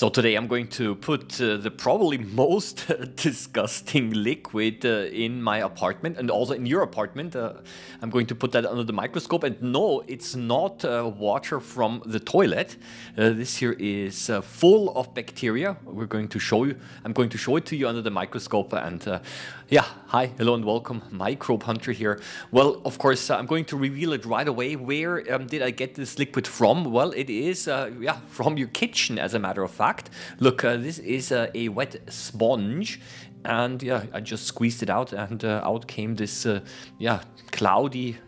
So today I'm going to put uh, the probably most disgusting liquid uh, in my apartment and also in your apartment. Uh, I'm going to put that under the microscope and no, it's not uh, water from the toilet. Uh, this here is uh, full of bacteria. We're going to show you, I'm going to show it to you under the microscope and yeah, hi, hello and welcome, Microbe Hunter here. Well, of course, I'm going to reveal it right away. Where um, did I get this liquid from? Well, it is, yeah, from your kitchen as a matter of fact. Look, uh, this is uh, a wet sponge and yeah, I just squeezed it out and uh, out came this, uh, yeah, cloudy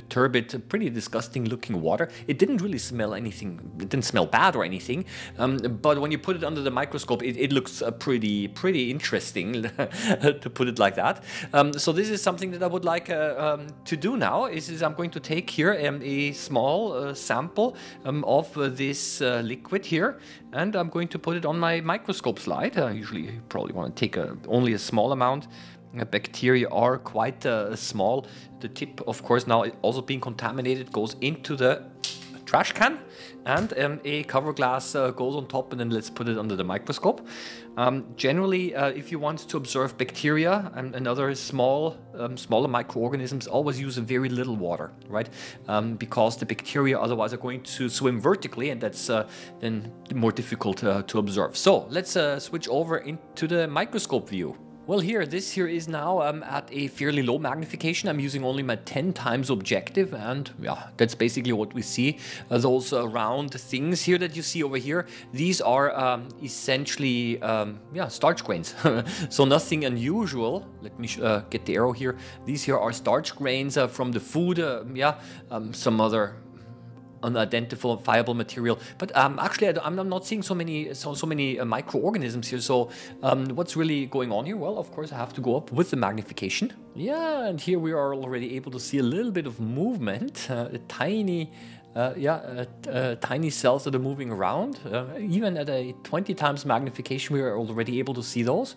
turbid, pretty disgusting looking water. It didn't really smell anything, it didn't smell bad or anything, um, but when you put it under the microscope, it, it looks uh, pretty, pretty interesting, to put it like that. Um, so this is something that I would like uh, um, to do now, is, is, I'm going to take here um, a small uh, sample um, of uh, this uh, liquid here, and I'm going to put it on my microscope slide. I usually probably want to take a, only a small amount, bacteria are quite uh, small. The tip, of course, now also being contaminated goes into the trash can and um, a cover glass uh, goes on top and then let's put it under the microscope. Um, generally, uh, if you want to observe bacteria and, and other small, um, smaller microorganisms, always use very little water, right? Um, because the bacteria otherwise are going to swim vertically and that's uh, then more difficult uh, to observe. So let's uh, switch over into the microscope view. Well here, this here is now um, at a fairly low magnification. I'm using only my 10 times objective and yeah, that's basically what we see. Uh, those uh, round things here that you see over here, these are um, essentially um, yeah starch grains. so nothing unusual. Let me uh, get the arrow here. These here are starch grains uh, from the food, uh, yeah, um, some other unidentifiable material. But um, actually, I'm not seeing so many so, so many uh, microorganisms here. So um, what's really going on here? Well, of course, I have to go up with the magnification. Yeah, and here we are already able to see a little bit of movement, uh, a tiny uh, yeah, uh, uh, tiny cells that are moving around. Uh, even at a 20 times magnification, we are already able to see those.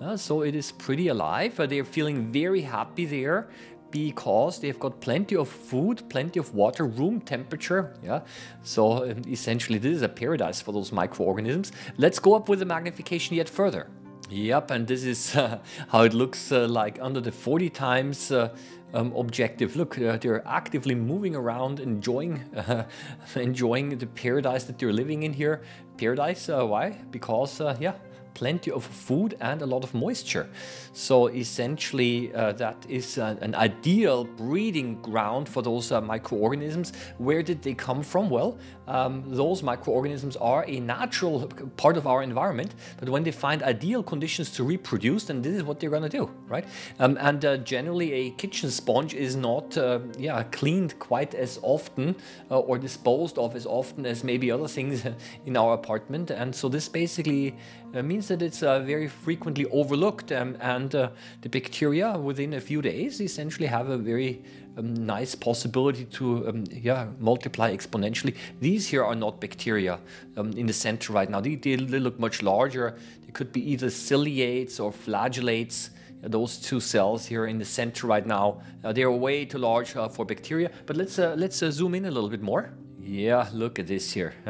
Uh, so it is pretty alive. They're feeling very happy there because they've got plenty of food, plenty of water, room temperature. Yeah, so um, essentially this is a paradise for those microorganisms. Let's go up with the magnification yet further. Yep, and this is uh, how it looks uh, like under the 40 times uh, um, objective. Look, uh, they're actively moving around, enjoying, enjoying the paradise that they're living in here. Paradise, uh, why? Because, uh, yeah, plenty of food and a lot of moisture. So essentially uh, that is uh, an ideal breeding ground for those uh, microorganisms. Where did they come from? Well, um, those microorganisms are a natural part of our environment, but when they find ideal conditions to reproduce, then this is what they're gonna do, right? Um, and uh, generally a kitchen sponge is not uh, yeah, cleaned quite as often uh, or disposed of as often as maybe other things in our apartment. And so this basically means means that it's uh, very frequently overlooked um, and uh, the bacteria within a few days essentially have a very um, nice possibility to um, yeah multiply exponentially. These here are not bacteria um, in the center right now. They, they, look much larger. They could be either ciliates or flagellates those two cells here in the center right now. Uh, they're way too large uh, for bacteria, but let's uh, let's uh, zoom in a little bit more. Yeah, look at this here.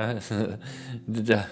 the,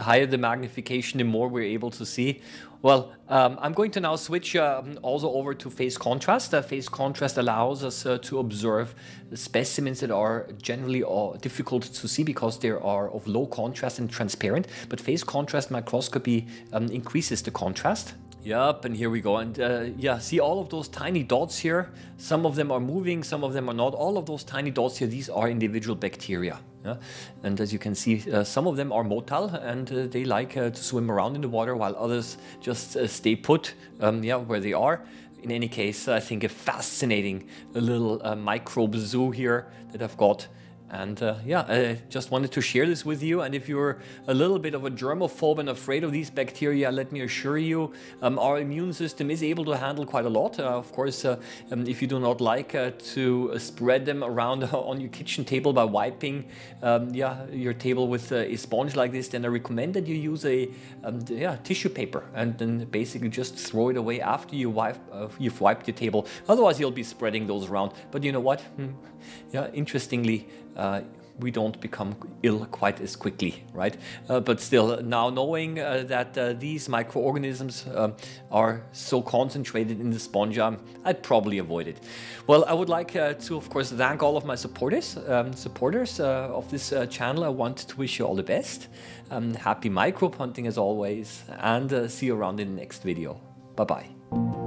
higher the magnification, the more we're able to see. Well, um, I'm going to now switch um, also over to phase contrast. Uh, phase contrast allows us uh, to observe specimens that are generally uh, difficult to see because they are of low contrast and transparent. But phase contrast microscopy um, increases the contrast. Yep, and here we go. And uh, yeah, see all of those tiny dots here? Some of them are moving, some of them are not. All of those tiny dots here, these are individual bacteria. Yeah? And as you can see, uh, some of them are motile and uh, they like uh, to swim around in the water while others just uh, stay put um, yeah, where they are. In any case, I think a fascinating little uh, microbe zoo here that I've got. And uh, yeah, I just wanted to share this with you. And if you're a little bit of a germaphobe and afraid of these bacteria, let me assure you, um, our immune system is able to handle quite a lot. Uh, of course, uh, um, if you do not like uh, to spread them around on your kitchen table by wiping um, yeah, your table with a sponge like this, then I recommend that you use a um, yeah, tissue paper and then basically just throw it away after you wipe, uh, you've wiped your table. Otherwise, you'll be spreading those around. But you know what? Hmm. Yeah, interestingly, uh, we don't become ill quite as quickly, right? Uh, but still, now knowing uh, that uh, these microorganisms uh, are so concentrated in the spongia, I'd probably avoid it. Well, I would like uh, to, of course, thank all of my supporters, um, supporters uh, of this channel. I want to wish you all the best. Um, happy microbe hunting as always, and see you around in the next video. Bye bye.